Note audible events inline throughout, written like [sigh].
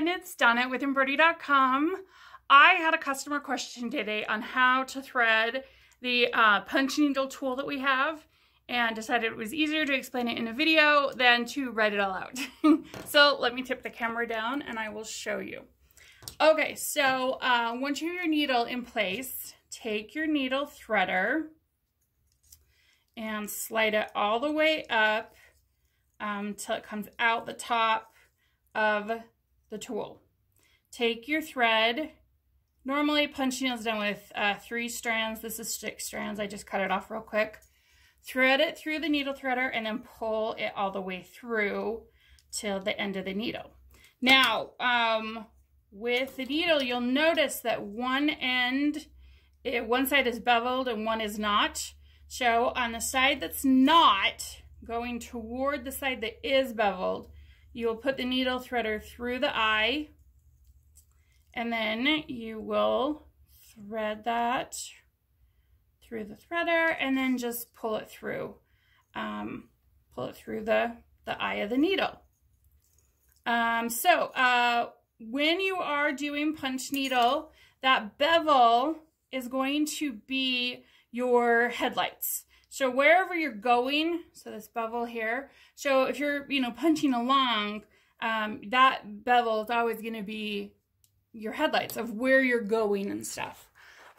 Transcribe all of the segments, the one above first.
everyone, it's Donna with Embroidery.com. I had a customer question today on how to thread the uh, punch needle tool that we have and decided it was easier to explain it in a video than to write it all out. [laughs] so let me tip the camera down and I will show you. Okay, so uh, once you have your needle in place, take your needle threader and slide it all the way up um, till it comes out the top of the tool. Take your thread. Normally punch needle is done with uh, three strands. This is six strands. I just cut it off real quick. Thread it through the needle threader and then pull it all the way through till the end of the needle. Now, um, with the needle, you'll notice that one end, it, one side is beveled and one is not. So on the side that's not, going toward the side that is beveled, you will put the needle threader through the eye and then you will thread that through the threader and then just pull it through. Um, pull it through the, the eye of the needle. Um, so uh, when you are doing punch needle, that bevel is going to be your headlights. So wherever you're going, so this bevel here, so if you're, you know, punching along, um, that bevel is always going to be your headlights of where you're going and stuff.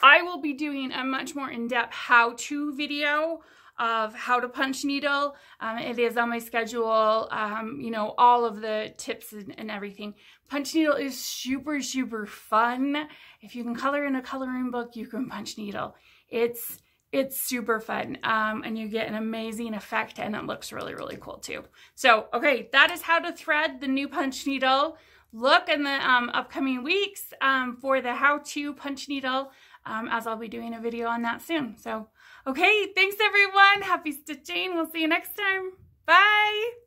I will be doing a much more in-depth how-to video of how to punch needle. Um, it is on my schedule, um, you know, all of the tips and, and, everything. Punch needle is super, super fun. If you can color in a coloring book, you can punch needle. It's it's super fun um, and you get an amazing effect and it looks really, really cool too. So, okay, that is how to thread the new punch needle. Look in the um, upcoming weeks um, for the how-to punch needle um, as I'll be doing a video on that soon. So, okay, thanks everyone. Happy stitching. We'll see you next time. Bye.